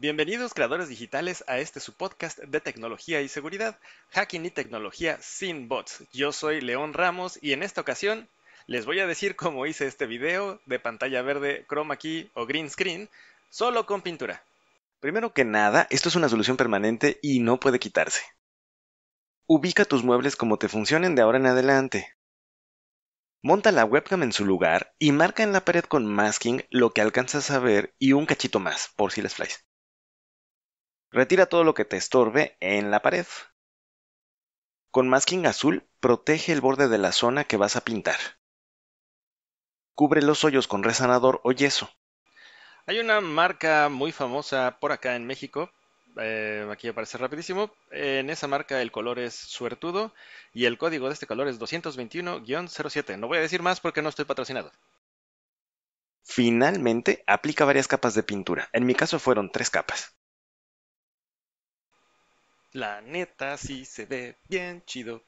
Bienvenidos creadores digitales a este su podcast de tecnología y seguridad, hacking y tecnología sin bots. Yo soy León Ramos y en esta ocasión les voy a decir cómo hice este video de pantalla verde, chroma key o green screen solo con pintura. Primero que nada, esto es una solución permanente y no puede quitarse. Ubica tus muebles como te funcionen de ahora en adelante. Monta la webcam en su lugar y marca en la pared con masking lo que alcanzas a ver y un cachito más, por si les flies. Retira todo lo que te estorbe en la pared. Con masking azul, protege el borde de la zona que vas a pintar. Cubre los hoyos con resanador o yeso. Hay una marca muy famosa por acá en México, eh, aquí aparece rapidísimo. En esa marca el color es suertudo y el código de este color es 221-07. No voy a decir más porque no estoy patrocinado. Finalmente, aplica varias capas de pintura. En mi caso fueron tres capas. La neta sí se ve bien chido.